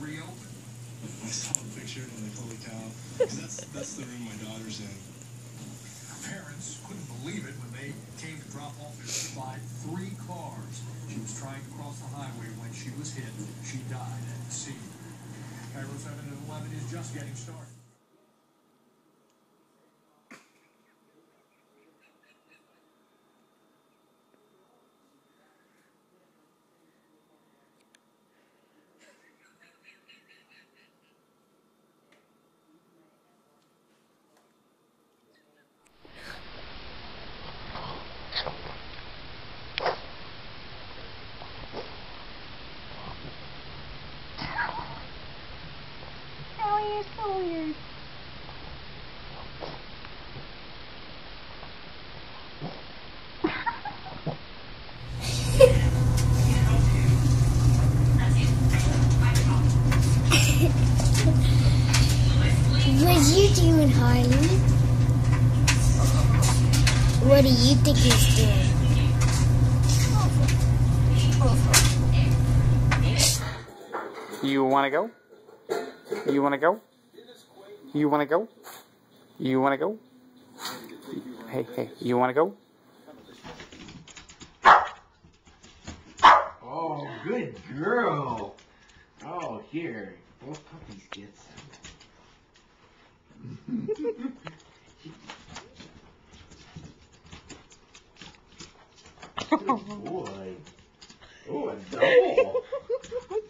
reopen. I saw the picture and I'm like, holy cow. that's, that's the room my daughter's in. Parents couldn't believe it when they came to drop off their by three cars. She was trying to cross the highway when she was hit. She died at the scene. KIRO 7 and 11 is just getting started. Ellie, you're weird. What you doing, Harley? What do you think he's doing? You want to go? You want to go? You want to go? You want to go? Hey, hey, you want to go? Oh, good girl. Oh, here. Both puppies get some. good boy. Oh, a double.